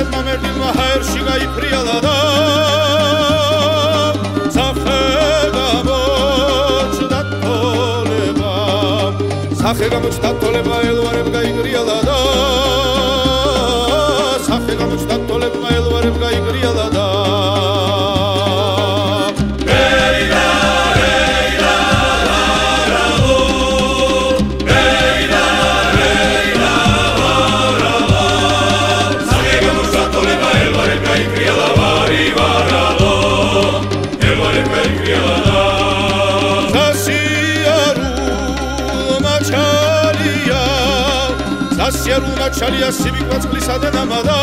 ჟედმა მერდილმა ჰაერში გაიფრიალა და სახე გამოჩნდა თოლება სახე გამოჩნდა თოლება ელვარებ გაიგრიალა და სიარულ მაჩალია სიბიკვაც ყლისა და ნამადა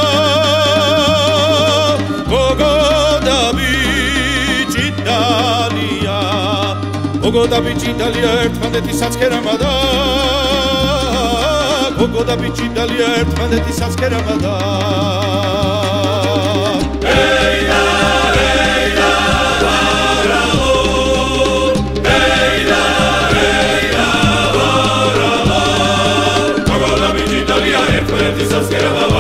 გოგო და ბიჭი დალია გოგო და ბიჭი დალია ერთმანეთი საცქერამადა გოგო და ბიჭი დალია ერთმანეთი საცქერამადა Jesus, get up,